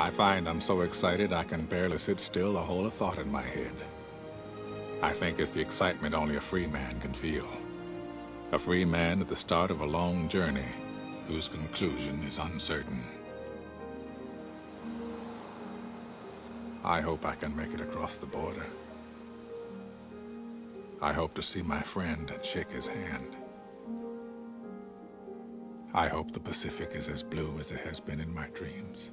I find I'm so excited I can barely sit still or hold a thought in my head. I think it's the excitement only a free man can feel. A free man at the start of a long journey whose conclusion is uncertain. I hope I can make it across the border. I hope to see my friend and shake his hand. I hope the Pacific is as blue as it has been in my dreams.